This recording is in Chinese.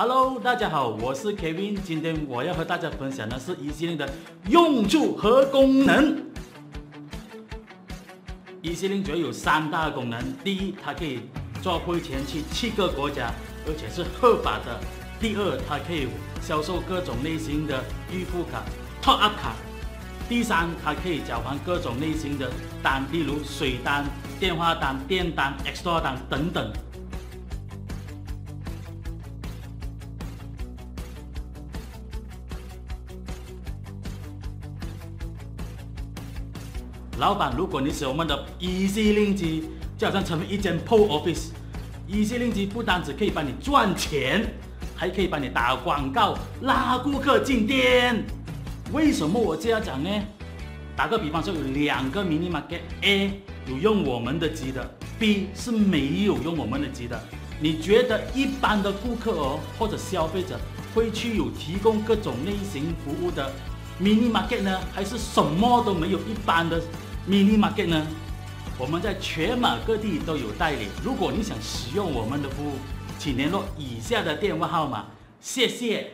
Hello，大家好，我是 Kevin，今天我要和大家分享的是 e 系列的用处和功能。e 系列主要有三大功能，第一，它可以做汇钱去七个国家，而且是合法的；第二，它可以销售各种类型的预付卡、Top Up 卡；第三，它可以交还各种类型的单，例如水单、电话单、电单、Extra 单等等。老板，如果你使用我们的 EZ-Link 机，就好像成为一间 PO Office。EZ-Link 机不单只可以帮你赚钱，还可以帮你打广告、拉顾客进店。为什么我这样讲呢？打个比方说，有两个 Mini Market，A 有用我们的机的，B 是没有用我们的机的。你觉得一般的顾客哦，或者消费者会去有提供各种类型服务的 Mini Market 呢，还是什么都没有一般的？Mini Market 呢，我们在全马各地都有代理。如果你想使用我们的服务，请联络以下的电话号码。谢谢。